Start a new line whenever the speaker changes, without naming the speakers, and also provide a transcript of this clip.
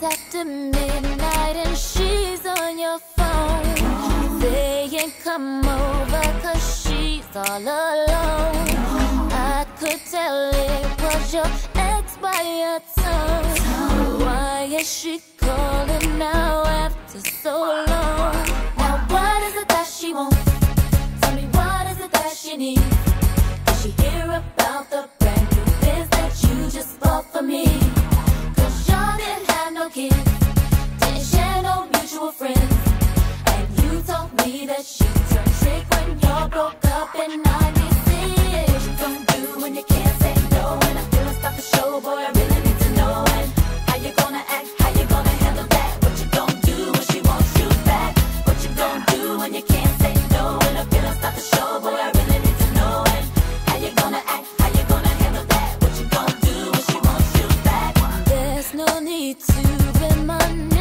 to midnight and she's on your phone. Saying come over cause she's all alone. I could tell it was your ex by your tone. Why is she calling now after so long? Now what is it that she wants? Tell me what is it that she needs? up and I. What you gonna do when you can't say no? When I feel I show, boy, I really need to know. How you gonna act? How you gonna handle that? What you gonna do when she wants you back? What you gonna do when you can't say no? When I feel I show, boy, I really need to know. How you gonna act? How you gonna handle that? What you gonna do when she wants you back? There's no need to remind me.